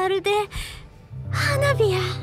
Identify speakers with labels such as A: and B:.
A: まるで花火や。